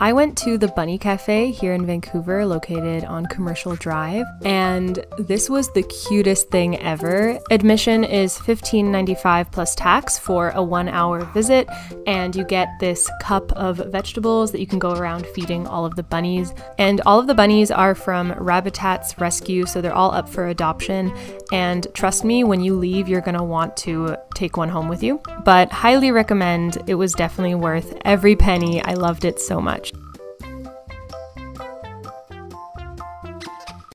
I went to the Bunny Cafe here in Vancouver, located on Commercial Drive, and this was the cutest thing ever. Admission is $15.95 plus tax for a one hour visit, and you get this cup of vegetables that you can go around feeding all of the bunnies. And all of the bunnies are from Rabbitats Rescue, so they're all up for adoption. And trust me, when you leave, you're gonna want to take one home with you. But highly recommend, it was definitely worth every penny. I loved it so much.